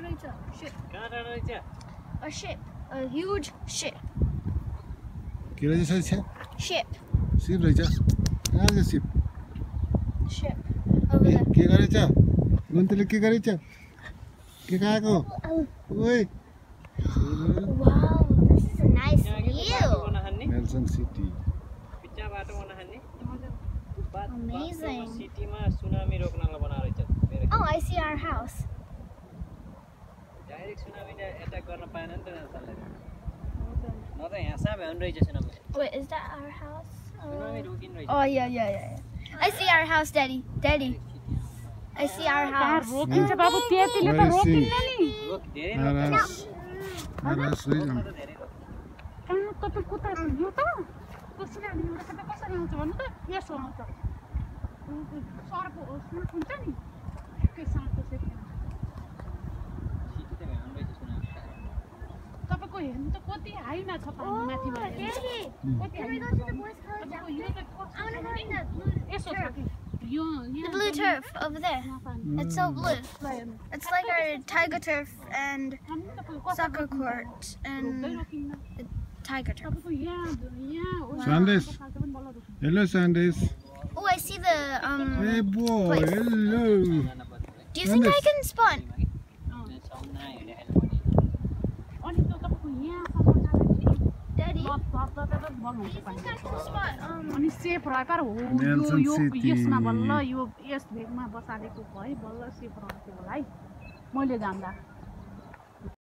A Ship. Generator. A ship. A huge ship. কি রয়েছে সাথে শিপ ship? রয়েছে হ্যাঁ What are শিপ কে করেছে মন্ত্রী কে করেছে কে কায় কো ওই wow this is a nice view. Nelson City. পিছা বাট বনা হানি amazing. City মা সুনামি রোকনালা বনা রয়েছে oh i see our house. Wait, is that our house? Uh, oh, yeah, yeah, yeah, yeah. I see our house, Daddy. Daddy. I see our house. रोकिन्छ बाबु त्यतिले त? रोकिन्न नि। तपाईँ कुता यो त कसरी हामी एउटा सबै कसरी आउँछ भन्नु त? यसो सर्को सर्क हुन्छ नि। छ go भने in the blue यसो छ turf. कि यो The यहाँ blue जमिन- turf over there. यहाँ पानी। It's so blue. यसलाई हेर्नु। It's like our tiger turf and अनि तपाईँको कसरी soccer रोकिन्छ? court रोक्दै and रोकिन्न। tiger turf. तपाईँको यहाँ यहाँ हो- सन्देश। यस्तो खालको पनि बल्ल रोकिन्छ। Hello Sandesh Oh, I see the um. ए बो हेलो जान पर्छ है Do you think I can spawn? अनि सेप रहकर हो। यो। यसमा बल्ल यो यस भेगमा बसालेको भए बल्ल सेप रहेको होला है। मैले जान्दा।